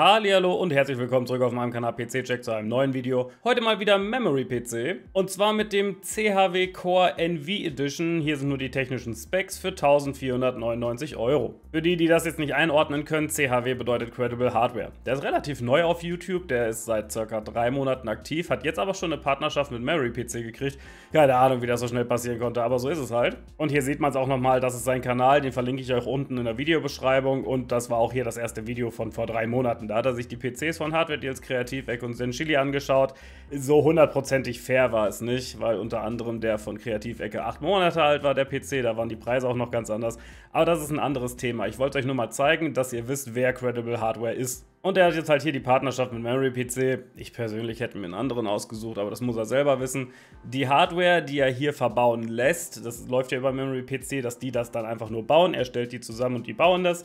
Hallo und herzlich willkommen zurück auf meinem Kanal PC Check zu einem neuen Video. Heute mal wieder Memory PC und zwar mit dem CHW Core NV Edition. Hier sind nur die technischen Specs für 1499 Euro. Für die, die das jetzt nicht einordnen können, CHW bedeutet Credible Hardware. Der ist relativ neu auf YouTube, der ist seit circa drei Monaten aktiv, hat jetzt aber schon eine Partnerschaft mit Memory PC gekriegt. Keine Ahnung, wie das so schnell passieren konnte, aber so ist es halt. Und hier sieht man es auch nochmal, das ist sein Kanal, den verlinke ich euch unten in der Videobeschreibung und das war auch hier das erste Video von vor drei Monaten. Da hat er sich die PCs von Hardware Deals Kreativec und Zenchili angeschaut. So hundertprozentig fair war es nicht, weil unter anderem der von Kreativecke acht Monate alt war, der PC. Da waren die Preise auch noch ganz anders. Aber das ist ein anderes Thema. Ich wollte euch nur mal zeigen, dass ihr wisst, wer Credible Hardware ist. Und er hat jetzt halt hier die Partnerschaft mit Memory PC. Ich persönlich hätte mir einen anderen ausgesucht, aber das muss er selber wissen. Die Hardware, die er hier verbauen lässt, das läuft ja über Memory PC, dass die das dann einfach nur bauen. Er stellt die zusammen und die bauen das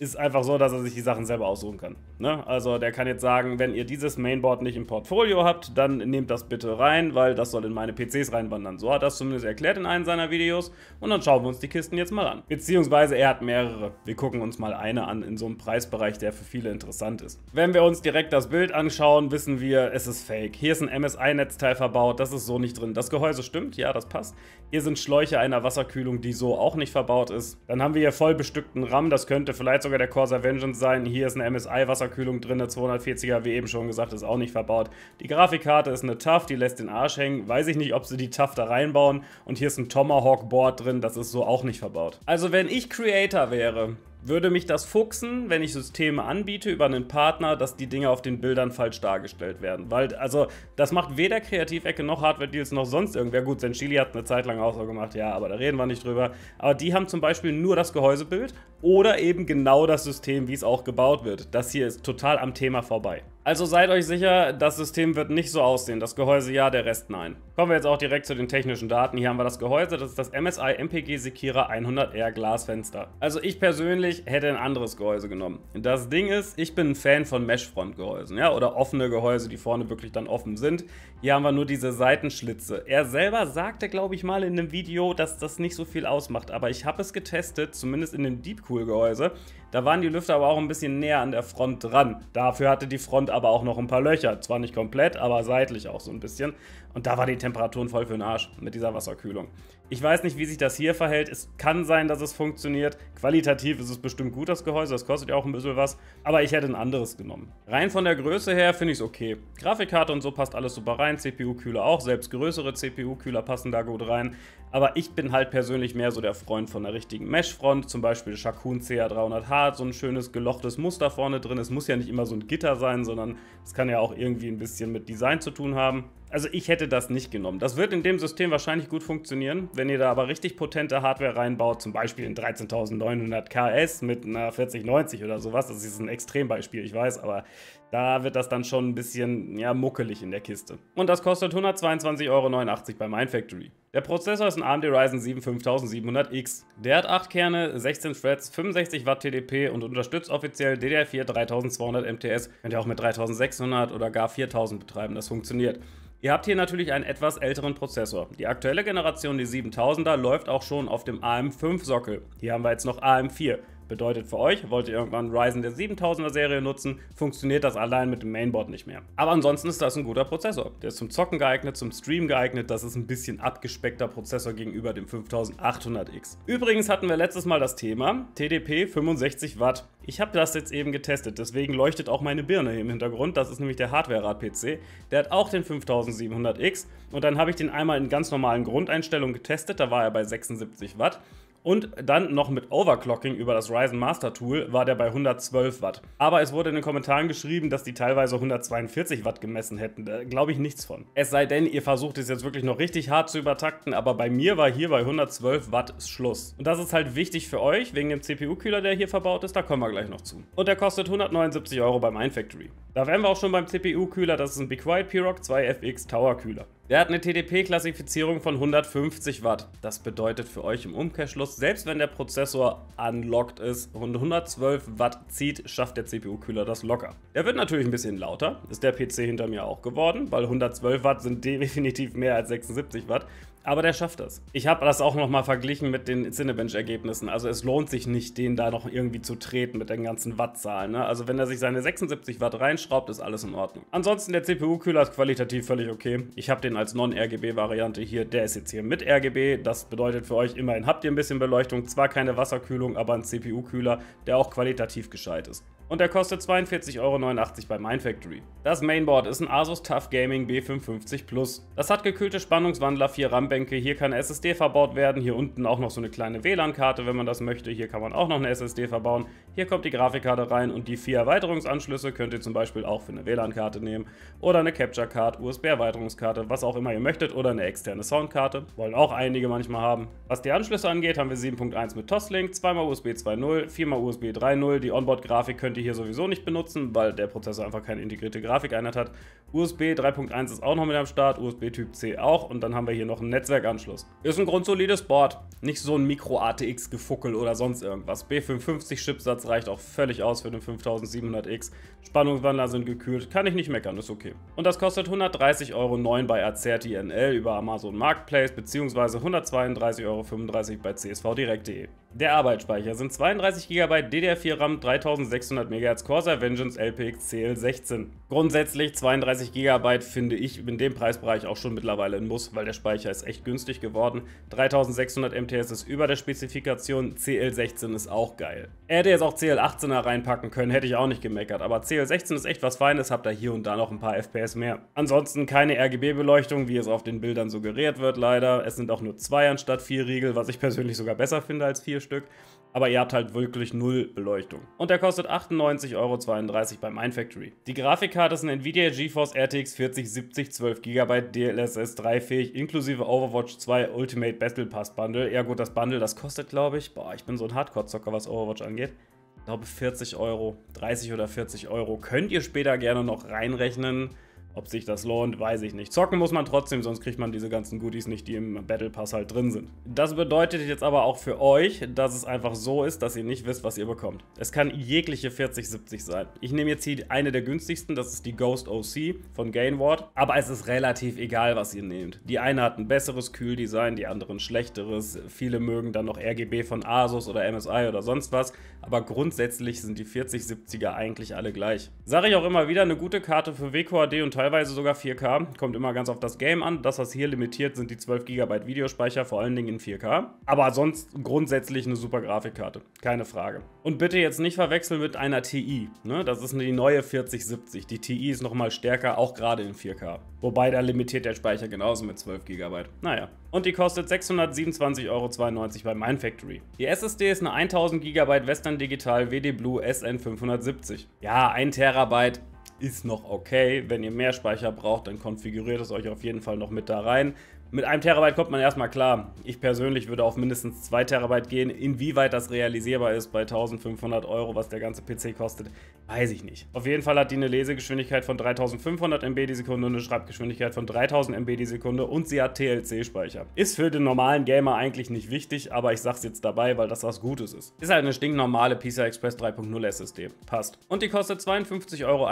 ist einfach so, dass er sich die Sachen selber aussuchen kann. Ne? Also der kann jetzt sagen, wenn ihr dieses Mainboard nicht im Portfolio habt, dann nehmt das bitte rein, weil das soll in meine PCs reinwandern. So hat er es zumindest erklärt in einem seiner Videos und dann schauen wir uns die Kisten jetzt mal an. Beziehungsweise er hat mehrere. Wir gucken uns mal eine an in so einem Preisbereich, der für viele interessant ist. Wenn wir uns direkt das Bild anschauen, wissen wir, es ist fake. Hier ist ein MSI-Netzteil verbaut, das ist so nicht drin. Das Gehäuse stimmt, ja, das passt. Hier sind Schläuche einer Wasserkühlung, die so auch nicht verbaut ist. Dann haben wir hier voll bestückten RAM, das könnte vielleicht sogar sogar der Corsair Vengeance sein. Hier ist eine MSI-Wasserkühlung drin, eine 240er, wie eben schon gesagt, ist auch nicht verbaut. Die Grafikkarte ist eine TUF, die lässt den Arsch hängen. Weiß ich nicht, ob sie die TUF da reinbauen. Und hier ist ein Tomahawk-Board drin, das ist so auch nicht verbaut. Also wenn ich Creator wäre, würde mich das fuchsen, wenn ich Systeme anbiete über einen Partner, dass die Dinge auf den Bildern falsch dargestellt werden. Weil, also, das macht weder Kreativecke noch Hardware-Deals noch sonst irgendwer. Gut, Senchili hat eine Zeit lang auch so gemacht, ja, aber da reden wir nicht drüber. Aber die haben zum Beispiel nur das Gehäusebild oder eben genau das System, wie es auch gebaut wird. Das hier ist total am Thema vorbei. Also seid euch sicher, das System wird nicht so aussehen. Das Gehäuse ja, der Rest nein. Kommen wir jetzt auch direkt zu den technischen Daten. Hier haben wir das Gehäuse, das ist das MSI MPG Sekira 100R Glasfenster. Also ich persönlich hätte ein anderes Gehäuse genommen. Das Ding ist, ich bin ein Fan von Mesh-Front-Gehäusen, ja, oder offene Gehäuse, die vorne wirklich dann offen sind. Hier haben wir nur diese Seitenschlitze. Er selber sagte, glaube ich mal in einem Video, dass das nicht so viel ausmacht, aber ich habe es getestet, zumindest in dem Deepcool-Gehäuse. Da waren die Lüfter aber auch ein bisschen näher an der Front dran. Dafür hatte die Front aber auch noch ein paar Löcher. Zwar nicht komplett, aber seitlich auch so ein bisschen. Und da war die Temperaturen voll für den Arsch mit dieser Wasserkühlung. Ich weiß nicht, wie sich das hier verhält. Es kann sein, dass es funktioniert. Qualitativ ist es bestimmt gut, das Gehäuse. Das kostet ja auch ein bisschen was. Aber ich hätte ein anderes genommen. Rein von der Größe her finde ich es okay. Grafikkarte und so passt alles super rein. CPU-Kühler auch. Selbst größere CPU-Kühler passen da gut rein. Aber ich bin halt persönlich mehr so der Freund von der richtigen Mesh-Front. Zum Beispiel Shakun CA300H. So ein schönes gelochtes Muster vorne drin. Es muss ja nicht immer so ein Gitter sein, sondern es kann ja auch irgendwie ein bisschen mit Design zu tun haben. Also ich hätte das nicht genommen. Das wird in dem System wahrscheinlich gut funktionieren. Wenn ihr da aber richtig potente Hardware reinbaut, zum Beispiel in 13.900 KS mit einer 4090 oder sowas, das ist ein Extrembeispiel, ich weiß, aber da wird das dann schon ein bisschen ja, muckelig in der Kiste. Und das kostet 122,89 Euro bei MindFactory. Der Prozessor ist ein AMD Ryzen 7 5700X. Der hat 8 Kerne, 16 Threads, 65 Watt TDP und unterstützt offiziell DDR4 3200 MTS. Könnt ihr auch mit 3600 oder gar 4000 betreiben, das funktioniert. Ihr habt hier natürlich einen etwas älteren Prozessor. Die aktuelle Generation, die 7000er, läuft auch schon auf dem AM5-Sockel. Hier haben wir jetzt noch AM4. Bedeutet für euch, wollt ihr irgendwann Ryzen der 7000er Serie nutzen, funktioniert das allein mit dem Mainboard nicht mehr. Aber ansonsten ist das ein guter Prozessor. Der ist zum Zocken geeignet, zum Stream geeignet. Das ist ein bisschen abgespeckter Prozessor gegenüber dem 5800X. Übrigens hatten wir letztes Mal das Thema TDP 65 Watt. Ich habe das jetzt eben getestet, deswegen leuchtet auch meine Birne hier im Hintergrund. Das ist nämlich der Hardware-Rad-PC. Der hat auch den 5700X und dann habe ich den einmal in ganz normalen Grundeinstellungen getestet. Da war er bei 76 Watt. Und dann noch mit Overclocking über das Ryzen Master Tool war der bei 112 Watt. Aber es wurde in den Kommentaren geschrieben, dass die teilweise 142 Watt gemessen hätten. Da glaube ich nichts von. Es sei denn, ihr versucht es jetzt wirklich noch richtig hart zu übertakten, aber bei mir war hier bei 112 Watt Schluss. Und das ist halt wichtig für euch, wegen dem CPU-Kühler, der hier verbaut ist, da kommen wir gleich noch zu. Und der kostet 179 Euro beim Mindfactory. Da wären wir auch schon beim CPU-Kühler, das ist ein Be Quiet P-Rock 2FX Tower Kühler. Der hat eine TDP-Klassifizierung von 150 Watt. Das bedeutet für euch im Umkehrschluss, selbst wenn der Prozessor unlocked ist und 112 Watt zieht, schafft der CPU-Kühler das locker. Der wird natürlich ein bisschen lauter, ist der PC hinter mir auch geworden, weil 112 Watt sind definitiv mehr als 76 Watt. Aber der schafft das. Ich habe das auch nochmal verglichen mit den Cinebench-Ergebnissen. Also es lohnt sich nicht, den da noch irgendwie zu treten mit den ganzen Wattzahlen. Ne? Also wenn er sich seine 76 Watt reinschraubt, ist alles in Ordnung. Ansonsten der CPU-Kühler ist qualitativ völlig okay. Ich habe den als Non-RGB-Variante hier. Der ist jetzt hier mit RGB. Das bedeutet für euch, immerhin habt ihr ein bisschen Beleuchtung. Zwar keine Wasserkühlung, aber ein CPU-Kühler, der auch qualitativ gescheit ist und der kostet 42,89 Euro bei Mindfactory. Das Mainboard ist ein Asus TUF Gaming B550 Plus. Das hat gekühlte Spannungswandler, vier RAM-Bänke, hier kann SSD verbaut werden, hier unten auch noch so eine kleine WLAN-Karte, wenn man das möchte, hier kann man auch noch eine SSD verbauen, hier kommt die Grafikkarte rein und die vier Erweiterungsanschlüsse könnt ihr zum Beispiel auch für eine WLAN-Karte nehmen oder eine Capture-Card, USB-Erweiterungskarte, was auch immer ihr möchtet oder eine externe Soundkarte, wollen auch einige manchmal haben. Was die Anschlüsse angeht, haben wir 7.1 mit Toslink, 2x USB 2.0, 4x USB 3.0, die Onboard-Grafik könnt ihr ihr hier sowieso nicht benutzen, weil der Prozessor einfach keine integrierte Grafikeinheit hat. USB 3.1 ist auch noch mit am Start, USB Typ C auch und dann haben wir hier noch einen Netzwerkanschluss. Ist ein grundsolides Board, nicht so ein Micro-ATX-Gefuckel oder sonst irgendwas. B550-Chipsatz reicht auch völlig aus für den 5700X. Spannungswandler sind gekühlt, kann ich nicht meckern, ist okay. Und das kostet 130,09 Euro bei Acerti NL über Amazon Marketplace bzw. 132,35 Euro bei csvdirekt.de. Der Arbeitsspeicher sind 32 GB DDR4 RAM, 3600 MHz Corsair Vengeance LPX CL16. Grundsätzlich 32 GB finde ich in dem Preisbereich auch schon mittlerweile ein Muss, weil der Speicher ist echt günstig geworden. 3600 MTS ist über der Spezifikation, CL16 ist auch geil. Er hätte jetzt auch CL18er reinpacken können, hätte ich auch nicht gemeckert, aber CL16 ist echt was Feines, habt ihr hier und da noch ein paar FPS mehr. Ansonsten keine RGB-Beleuchtung, wie es auf den Bildern suggeriert wird leider. Es sind auch nur zwei anstatt vier Riegel, was ich persönlich sogar besser finde als vier Stück. Aber ihr habt halt wirklich null Beleuchtung. Und der kostet 98,32 Euro beim Mindfactory. Die Grafikkarte ist eine Nvidia GeForce RTX 4070 12 GB DLSS 3 fähig, inklusive Overwatch 2 Ultimate Battle Pass Bundle. Ja gut, das Bundle, das kostet glaube ich, boah, ich bin so ein Hardcore-Zocker, was Overwatch angeht. Ich glaube 40 Euro, 30 oder 40 Euro. Könnt ihr später gerne noch reinrechnen. Ob sich das lohnt, weiß ich nicht. Zocken muss man trotzdem, sonst kriegt man diese ganzen Goodies nicht, die im Battle Pass halt drin sind. Das bedeutet jetzt aber auch für euch, dass es einfach so ist, dass ihr nicht wisst, was ihr bekommt. Es kann jegliche 4070 sein. Ich nehme jetzt hier eine der günstigsten, das ist die Ghost OC von Gainward. Aber es ist relativ egal, was ihr nehmt. Die eine hat ein besseres Kühldesign, die andere ein schlechteres. Viele mögen dann noch RGB von Asus oder MSI oder sonst was. Aber grundsätzlich sind die 4070er eigentlich alle gleich. Sage ich auch immer wieder, eine gute Karte für WQAD und teilweise sogar 4K. Kommt immer ganz auf das Game an. Das, was hier limitiert, sind die 12 GB Videospeicher, vor allen Dingen in 4K. Aber sonst grundsätzlich eine super Grafikkarte. Keine Frage. Und bitte jetzt nicht verwechseln mit einer TI. Ne? Das ist die neue 4070. Die TI ist nochmal stärker, auch gerade in 4K. Wobei da limitiert der Speicher genauso mit 12 GB. Naja. Und die kostet 627,92 Euro bei Mindfactory. Die SSD ist eine 1000 GB Western Digital WD Blue SN570. Ja, 1 Terabyte ist noch okay. Wenn ihr mehr Speicher braucht, dann konfiguriert es euch auf jeden Fall noch mit da rein. Mit einem Terabyte kommt man erstmal klar. Ich persönlich würde auf mindestens 2 Terabyte gehen. Inwieweit das realisierbar ist bei 1500 Euro, was der ganze PC kostet, weiß ich nicht. Auf jeden Fall hat die eine Lesegeschwindigkeit von 3500 MB die Sekunde und eine Schreibgeschwindigkeit von 3000 MB die Sekunde und sie hat TLC-Speicher. Ist für den normalen Gamer eigentlich nicht wichtig, aber ich sag's jetzt dabei, weil das was Gutes ist. Ist halt eine stinknormale PCI Express 3.0 SSD. Passt. Und die kostet 52,61 Euro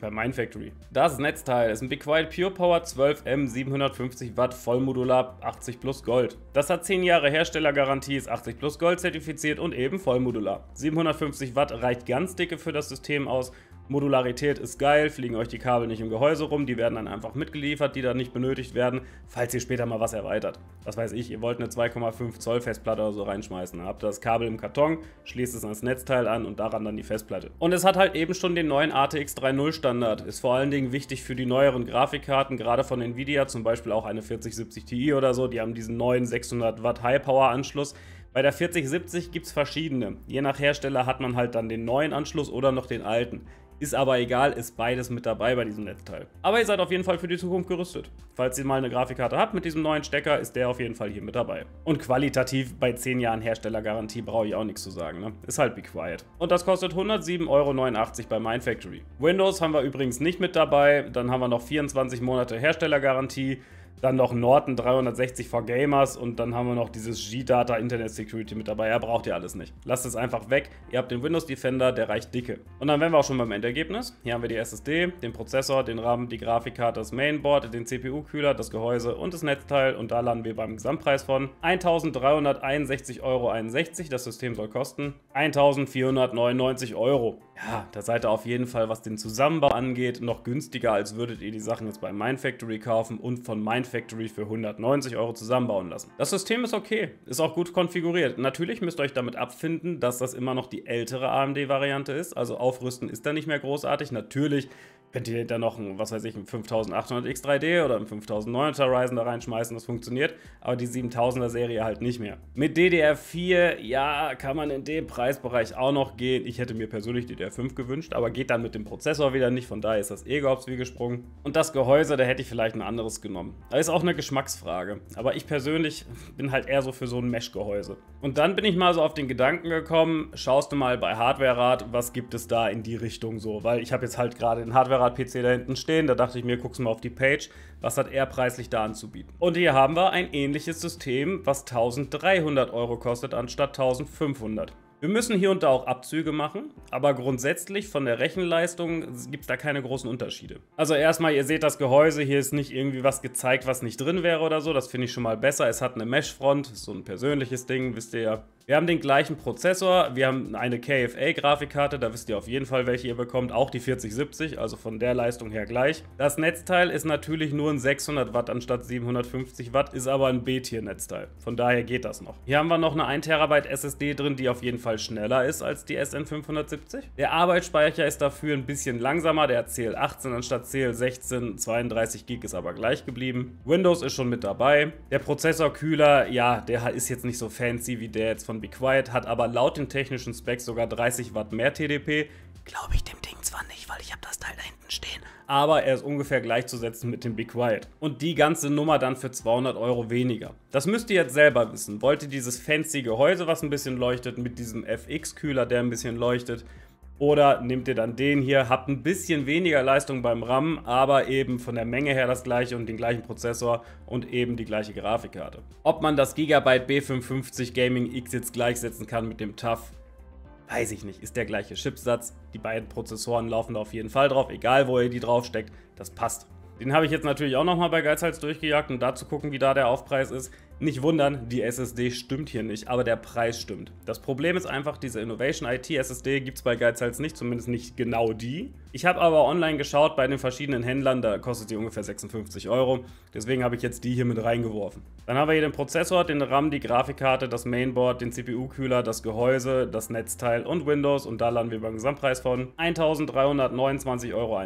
bei Mindfactory. Das Netzteil ist ein Be Quiet Pure Power 12M 750 Watt voll Vollmodular 80 plus Gold. Das hat 10 Jahre Herstellergarantie, ist 80 plus Gold zertifiziert und eben vollmodular. 750 Watt reicht ganz dicke für das System aus Modularität ist geil, fliegen euch die Kabel nicht im Gehäuse rum, die werden dann einfach mitgeliefert, die dann nicht benötigt werden, falls ihr später mal was erweitert. Was weiß ich, ihr wollt eine 2,5 Zoll Festplatte oder so reinschmeißen. Habt das Kabel im Karton, schließt es ans Netzteil an und daran dann die Festplatte. Und es hat halt eben schon den neuen ATX 3.0 Standard. Ist vor allen Dingen wichtig für die neueren Grafikkarten, gerade von Nvidia, zum Beispiel auch eine 4070 Ti oder so. Die haben diesen neuen 600 Watt High Power Anschluss. Bei der 4070 gibt es verschiedene. Je nach Hersteller hat man halt dann den neuen Anschluss oder noch den alten. Ist aber egal, ist beides mit dabei bei diesem Netzteil. Aber ihr seid auf jeden Fall für die Zukunft gerüstet. Falls ihr mal eine Grafikkarte habt mit diesem neuen Stecker, ist der auf jeden Fall hier mit dabei. Und qualitativ bei 10 Jahren Herstellergarantie brauche ich auch nichts zu sagen. Ne? Ist halt be quiet. Und das kostet 107,89 Euro bei Mindfactory. Windows haben wir übrigens nicht mit dabei. Dann haben wir noch 24 Monate Herstellergarantie. Dann noch Norton 360 for Gamers und dann haben wir noch dieses G-Data Internet Security mit dabei. Ja, braucht ihr alles nicht. Lasst es einfach weg. Ihr habt den Windows Defender, der reicht dicke. Und dann wären wir auch schon beim Endergebnis. Hier haben wir die SSD, den Prozessor, den RAM, die Grafikkarte, das Mainboard, den CPU-Kühler, das Gehäuse und das Netzteil. Und da landen wir beim Gesamtpreis von 1361,61 Euro. Das System soll kosten 1499 Euro. Ja, da seid ihr auf jeden Fall, was den Zusammenbau angeht, noch günstiger, als würdet ihr die Sachen jetzt bei Mindfactory kaufen und von Mindfactory für 190 Euro zusammenbauen lassen. Das System ist okay, ist auch gut konfiguriert. Natürlich müsst ihr euch damit abfinden, dass das immer noch die ältere AMD-Variante ist. Also aufrüsten ist da nicht mehr großartig. Natürlich könnt ihr da noch ein, was weiß ich, ein 5800 X3D oder ein 5900er Ryzen da reinschmeißen, das funktioniert, aber die 7000er Serie halt nicht mehr. Mit DDR4, ja, kann man in dem Preisbereich auch noch gehen. Ich hätte mir persönlich DDR5 gewünscht, aber geht dann mit dem Prozessor wieder nicht, von daher ist das eh gehops wie gesprungen. Und das Gehäuse, da hätte ich vielleicht ein anderes genommen. Da ist auch eine Geschmacksfrage, aber ich persönlich bin halt eher so für so ein Mesh-Gehäuse. Und dann bin ich mal so auf den Gedanken gekommen, schaust du mal bei Hardware-Rat, was gibt es da in die Richtung so, weil ich habe jetzt halt gerade den Hardware Fahrrad-PC da hinten stehen. Da dachte ich mir, guckst du mal auf die Page, was hat er preislich da anzubieten. Und hier haben wir ein ähnliches System, was 1300 Euro kostet anstatt 1500. Wir müssen hier und da auch Abzüge machen, aber grundsätzlich von der Rechenleistung gibt es da keine großen Unterschiede. Also erstmal, ihr seht das Gehäuse, hier ist nicht irgendwie was gezeigt, was nicht drin wäre oder so, das finde ich schon mal besser. Es hat eine Mesh-Front, so ein persönliches Ding, wisst ihr ja. Wir haben den gleichen Prozessor, wir haben eine KFA-Grafikkarte, da wisst ihr auf jeden Fall, welche ihr bekommt, auch die 4070, also von der Leistung her gleich. Das Netzteil ist natürlich nur ein 600 Watt anstatt 750 Watt, ist aber ein B-Tier-Netzteil, von daher geht das noch. Hier haben wir noch eine 1 TB SSD drin, die auf jeden Fall schneller ist als die SN570. Der Arbeitsspeicher ist dafür ein bisschen langsamer, der hat CL18 anstatt CL16, 32 GB ist aber gleich geblieben. Windows ist schon mit dabei. Der Prozessorkühler, ja, der ist jetzt nicht so fancy wie der jetzt von von Be Quiet, hat aber laut den technischen Specs sogar 30 Watt mehr TDP. Glaube ich dem Ding zwar nicht, weil ich habe das Teil da hinten stehen, aber er ist ungefähr gleichzusetzen mit dem Be Quiet. Und die ganze Nummer dann für 200 Euro weniger. Das müsst ihr jetzt selber wissen. Wollt ihr dieses fancy Gehäuse, was ein bisschen leuchtet, mit diesem FX-Kühler, der ein bisschen leuchtet, oder nehmt ihr dann den hier, habt ein bisschen weniger Leistung beim RAM, aber eben von der Menge her das gleiche und den gleichen Prozessor und eben die gleiche Grafikkarte. Ob man das Gigabyte B550 Gaming X jetzt gleichsetzen kann mit dem TUF, weiß ich nicht. Ist der gleiche Chipsatz. Die beiden Prozessoren laufen da auf jeden Fall drauf, egal wo ihr die draufsteckt, das passt. Den habe ich jetzt natürlich auch nochmal bei Geizhals durchgejagt, um da zu gucken, wie da der Aufpreis ist. Nicht wundern, die SSD stimmt hier nicht, aber der Preis stimmt. Das Problem ist einfach, diese Innovation IT SSD gibt es bei Geizhals nicht, zumindest nicht genau die. Ich habe aber online geschaut bei den verschiedenen Händlern, da kostet die ungefähr 56 Euro. Deswegen habe ich jetzt die hier mit reingeworfen. Dann haben wir hier den Prozessor, den RAM, die Grafikkarte, das Mainboard, den CPU-Kühler, das Gehäuse, das Netzteil und Windows. Und da landen wir beim Gesamtpreis von 1329,71 Euro.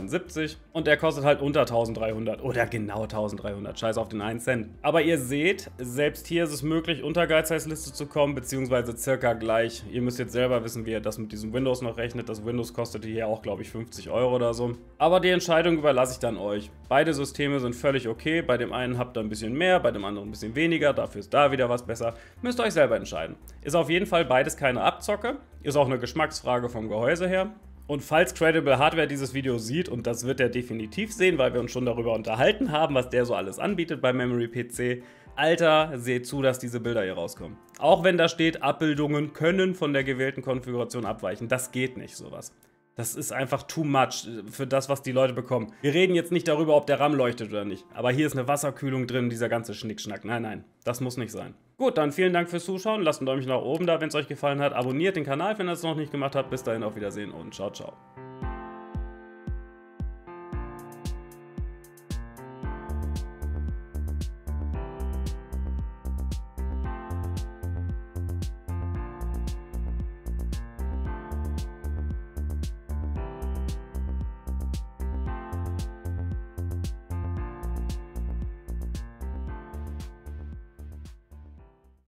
Und der kostet halt unter 1300 oder genau 1300. Scheiß auf den 1 Cent. Aber ihr seht, selbst hier ist es möglich, unter Geizheißliste zu kommen, beziehungsweise circa gleich. Ihr müsst jetzt selber wissen, wie ihr das mit diesem Windows noch rechnet. Das Windows kostet hier auch, glaube ich, 50 Euro. Euro oder so. Aber die Entscheidung überlasse ich dann euch. Beide Systeme sind völlig okay. Bei dem einen habt ihr ein bisschen mehr, bei dem anderen ein bisschen weniger. Dafür ist da wieder was besser. Müsst ihr euch selber entscheiden. Ist auf jeden Fall beides keine Abzocke. Ist auch eine Geschmacksfrage vom Gehäuse her. Und falls Credible Hardware dieses Video sieht, und das wird er definitiv sehen, weil wir uns schon darüber unterhalten haben, was der so alles anbietet bei Memory PC, Alter, seht zu, dass diese Bilder hier rauskommen. Auch wenn da steht, Abbildungen können von der gewählten Konfiguration abweichen. Das geht nicht, sowas. Das ist einfach too much für das, was die Leute bekommen. Wir reden jetzt nicht darüber, ob der RAM leuchtet oder nicht. Aber hier ist eine Wasserkühlung drin, dieser ganze Schnickschnack. Nein, nein, das muss nicht sein. Gut, dann vielen Dank fürs Zuschauen. Lasst ein Däumchen nach oben da, wenn es euch gefallen hat. Abonniert den Kanal, wenn ihr es noch nicht gemacht habt. Bis dahin auf Wiedersehen und ciao, ciao.